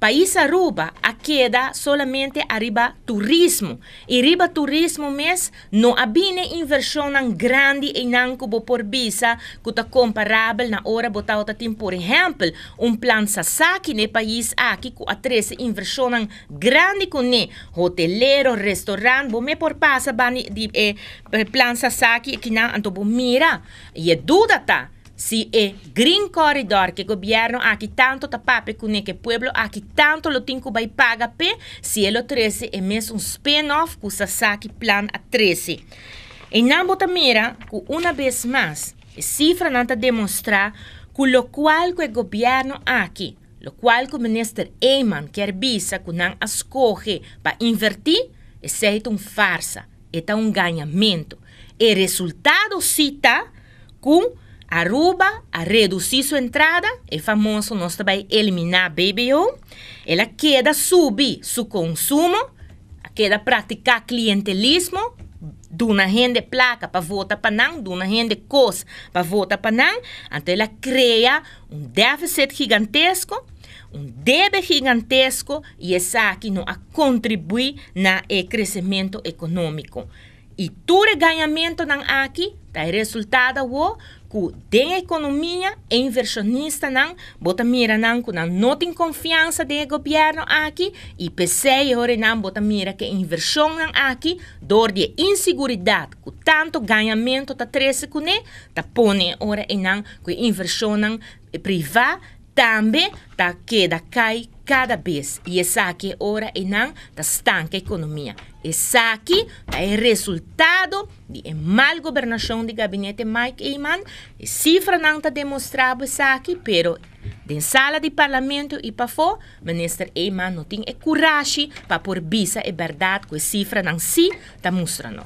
País Aruba a queda solamente arriba turismo. E riba turismo mes não abine inversão grande e não cubo por visa que está comparável na hora botar tem por exemplo um plan Sasaki no país aqui com a três inversão grande com ne hoteleiro, restaurante, bom me por passa bani di eh, plan Sasaki que não anto mira. E é dúvida tá si é Green Corridor que o governo aqui tanto tapape com que o pueblo aqui tanto lo tem que vai pagar pe se ele 13 é mesmo um spin-off com Sasaki Plan a 13. E não bota mira que uma vez a cifra não demonstrar que o qual que o governo aqui lo qual que o ministro Eyman quer bisa que não escolhe para invertir é um farsa, é um ganhamento. E resultado cita com Aruba a reduzir sua entrada, é famoso, nós também eliminar BBO. Ela queda subir seu consumo, queda praticar clientelismo, de uma gente placa para votar para não, de uma gente coisa para votar para não. Então ela cria um déficit gigantesco, um débito gigantesco e isso aqui não contribui no crescimento econômico. E todo ganhamento não aqui, tá resultado o que tem economia e inversionista não bota mira não que não tem confiança do governo aqui e pensei ora não bota mira que inversão não aqui dor de insegurança que tanto ganhamento tá trece com né tá pone ora e não que inversão não privada também tá queda cai cada vez. E essa aqui ora e não da estanca economia. Essa aqui é resultado de mal governação do gabinete Mike Eyman. E cifra não está demonstrado essa aqui, pero de sala de parlamento e para fora, ministro Eyman não tem coragem para por visa e verdade que a cifra não se está mostrando.